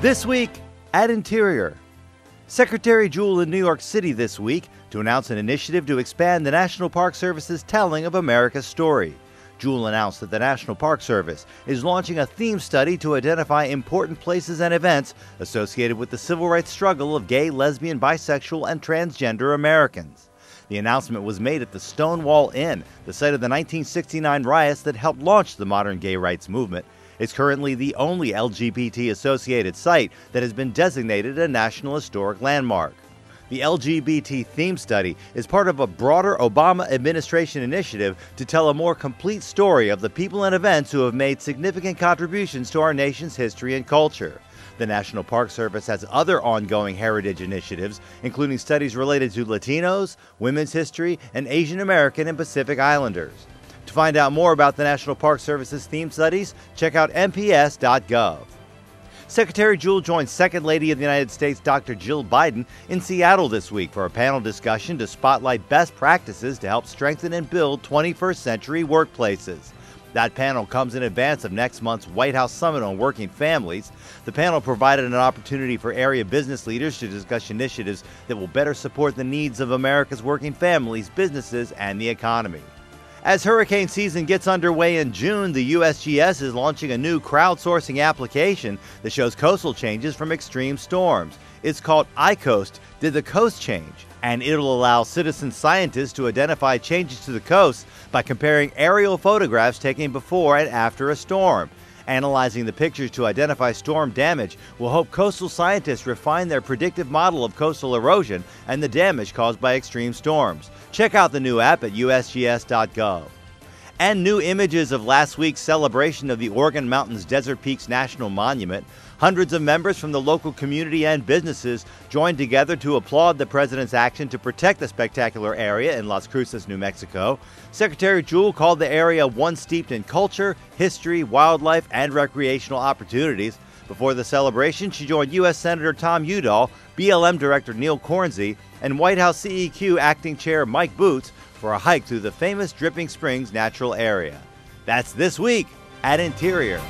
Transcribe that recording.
This week at Interior. Secretary Jewell in New York City this week to announce an initiative to expand the National Park Service's telling of America's story. Jewell announced that the National Park Service is launching a theme study to identify important places and events associated with the civil rights struggle of gay, lesbian, bisexual, and transgender Americans. The announcement was made at the Stonewall Inn, the site of the 1969 riots that helped launch the modern gay rights movement. It's currently the only LGBT associated site that has been designated a National Historic Landmark. The LGBT theme study is part of a broader Obama administration initiative to tell a more complete story of the people and events who have made significant contributions to our nation's history and culture. The National Park Service has other ongoing heritage initiatives, including studies related to Latinos, women's history, and Asian American and Pacific Islanders. To find out more about the National Park Service's theme studies, check out nps.gov. Secretary Jewell joined Second Lady of the United States, Dr. Jill Biden, in Seattle this week for a panel discussion to spotlight best practices to help strengthen and build 21st century workplaces. That panel comes in advance of next month's White House Summit on Working Families. The panel provided an opportunity for area business leaders to discuss initiatives that will better support the needs of America's working families, businesses, and the economy. As hurricane season gets underway in June, the USGS is launching a new crowdsourcing application that shows coastal changes from extreme storms. It's called iCoast Did the Coast Change? And it'll allow citizen scientists to identify changes to the coast by comparing aerial photographs taken before and after a storm. Analyzing the pictures to identify storm damage will help coastal scientists refine their predictive model of coastal erosion and the damage caused by extreme storms. Check out the new app at usgs.gov. And new images of last week's celebration of the Organ Mountains Desert Peaks National Monument. Hundreds of members from the local community and businesses joined together to applaud the president's action to protect the spectacular area in Las Cruces, New Mexico. Secretary Jewell called the area one steeped in culture, history, wildlife, and recreational opportunities. Before the celebration, she joined U.S. Senator Tom Udall, BLM Director Neil Kornze, and White House CEQ Acting Chair Mike Boots for a hike through the famous Dripping Springs natural area. That's this week at Interior.